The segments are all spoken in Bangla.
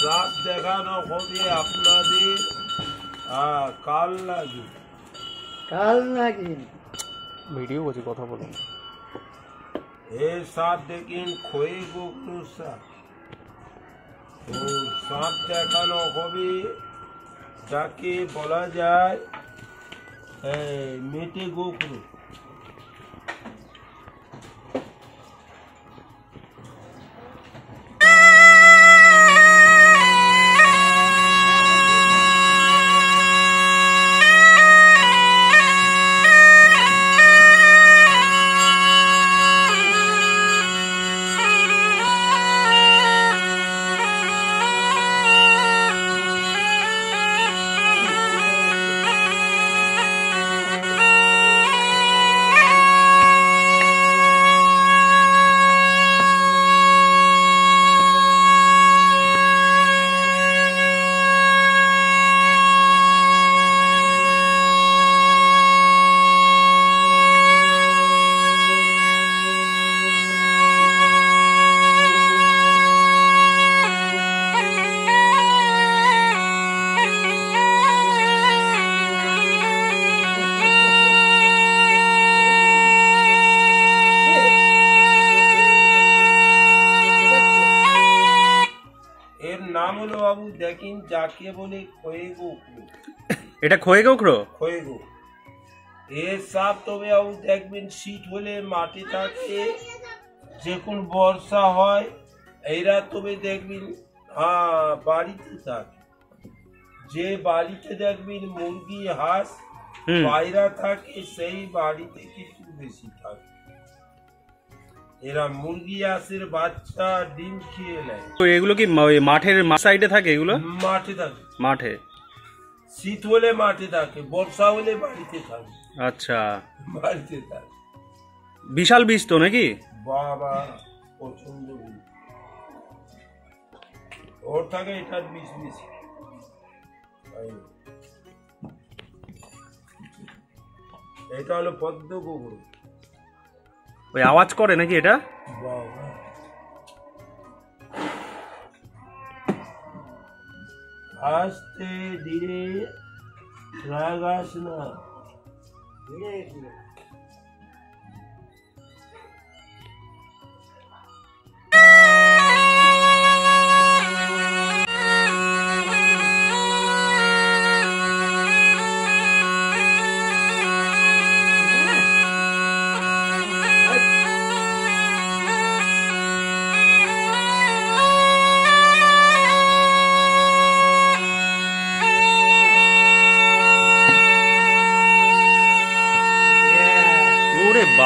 সাপ দেখানো হবে আপনাদের কাল লাগে কাল নাকি? ভিডিও করছি কথা বলুন। এ সাপ দেখিন খয়ে গোকরু সাপ। তো সাপ দেখানো হবে যাকে বলা যায় মেটে গোকরু বাবু দেখেন যাকে বলে খয়ে গোকরু এটা খয়ে গোখরো? হয়ে গো। এর সাপ তবে বাবু দেখবেন শীত হলে মাটি থাকে যে কোন বর্ষা হয় এরা তবে দেখবেন হ্যাঁ বাড়িতে থাকে। যে বাড়িতে দেখবেন মুরগি হাঁস পায়রা থাকে সেই বাড়িতে কিছু বেশি থাকে। এরা মুরগি হাঁসের বাচ্চা ডিম খেয়ে নেয়। তো এগুলো কি মা- মাঠের সাইডে থাকে এগুলো? মাঠে থাকে। মাঠে? শীত হলে মাঠে থাকে বর্ষা হলে বাড়িতে থাকে। আচ্ছা। বাড়িতে থাকে। বিশাল বীজ তো নাকি? বাবা প্রচণ্ড ভিড়। ওর থাকে এটার বিষ বেশি। এটা হলো পদ্ম গোবর। ওই আওয়াজ করে নাকি এটা? আস্তে ধীরে রাগাস না। ওরে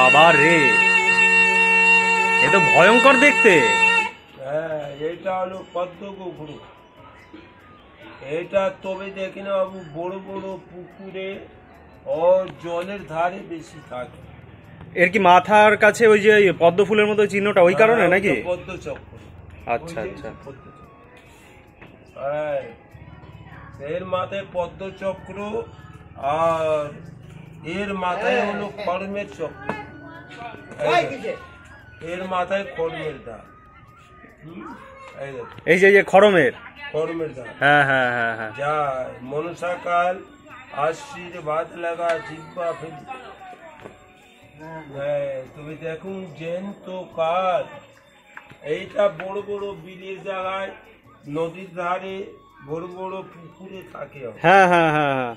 বাবা রে। এ তো ভয়ঙ্কর দেখতে। হ্যাঁ এটা হলো পদ্ম গোবর এটা তবে দেখি না বাবু বড় বড় পুকুরে ও জলের ধারে বেশি থাকে। এর কি মাথার কাছে ওই যে পদ্ম ফুলের মতো চিহ্নটা ওই কারণে হ্যাঁ, নাকি? ওটা পদ্ম চক্র আচ্ছা, আচ্ছা। হ্যাঁ এর মাথায় পদ্ম চক্র আর এর মাথায় হলো কর্মের চক্র। এর মাথায় কর্মের দাগ? এই যে এই যে খড়মের দাগ হ্যাঁ হ্যাঁ হ্যাঁ হ্যাঁ। যায় মনসাকাল আশীর্বাদ লাগা জিব্বা ফেল। হ্যাঁ, তুমি দেখুন জেন্ত কাল। এইটা বড় বড় বিলের জায়গায় নদীর ধারে বড় বড় পুকুরে থাকে। হ্যাঁ হ্যাঁ হ্যাঁ হ্যাঁ।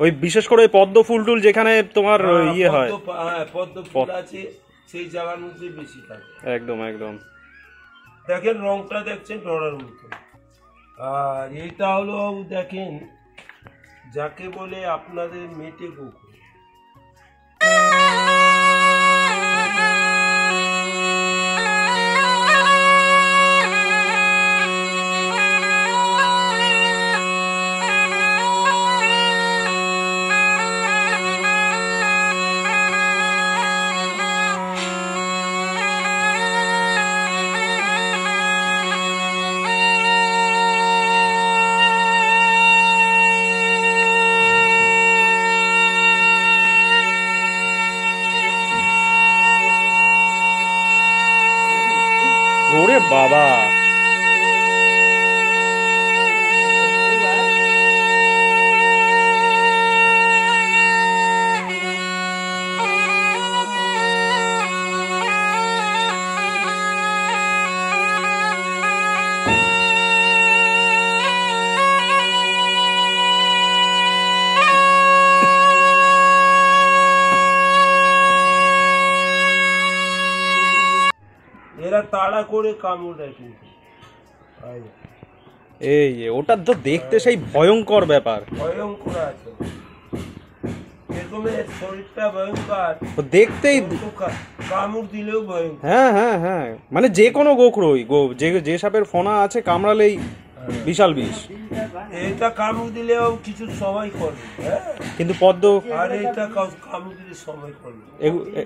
ওই বিশেষ করে পদ্ম ফুল টুল যেখানে তোমার হ্যাঁ, ইয়ে হয়। পদ্ম হ্যাঁ পদ্ম ফুল আছে সেই জায়গার মধ্যে বেশি থাকে। একদম একদম। দেখেন রংটা দেখছেন ডরার মতো। আর এটা হলো দেখেন যাকে বলে আপনাদের মেটে কুকুর। বাবা তাড়া করে কামড় দেয় কিন্তু। এই, ওটা তো দেখতে সেই ভয়ঙ্কর ব্যাপার। ভয়ঙ্কর আছে। এরকমের শরীরটা ভয়ঙ্কর দেখতেই কামড় দিলেও ভয়ঙ্কর। হ্যাঁ হ্যাঁ হ্যাঁ। মানে যে কোনো গোখরোই গো যে যে সাপের ফোনা আছে কামড়ালেই বিশাল বিষ। এটা কামড় দিলেও কিছু সময় করবে হ্যাঁ? কিন্তু পদ্ম আর এটা কামড় দিলে সময় করবে হয়।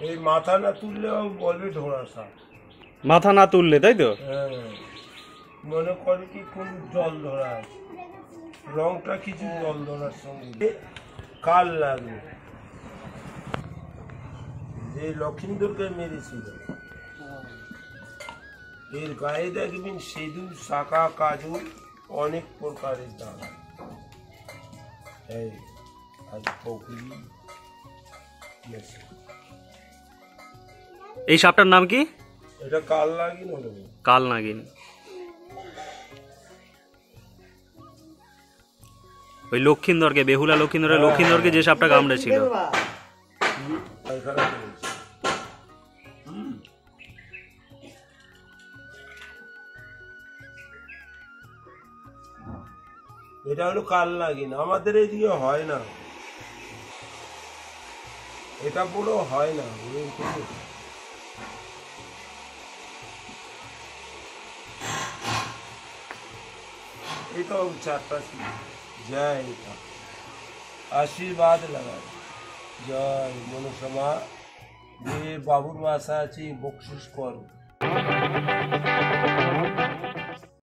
এই মাথা না তুললেও বলবে ঢোড়া সাপ। মাথা না তুললে তাই তো? হ্যাঁ। মনে করে কি কোন জল ধরা আছে? রংটা কিছু জল ধরার সঙ্গে কাল লাগবে। যে লক্ষিন্দরকে মেরেছিল। এর গায়ে দেখবেন সিঁদুর শাখা কাজু অনেক প্রকারের দাগ এই আজ পকুরি এই সাপটার নাম কি? এটা কাল হলো কাল নাগিন। ওই লক্ষিন্দরকে বেহুলা লক্ষিন্দরের লক্ষিন্দরকে যে সাপটা কামড়েছিল। এটা হলো কাল আমাদের এইদিকে হয় না। এটা পুরো হয় না। তো? চারটা জয় এটা। আশীর্বাদ লাগায় জয় মনসমা। যে বাবুর বাসা আছে, বকশিস কর।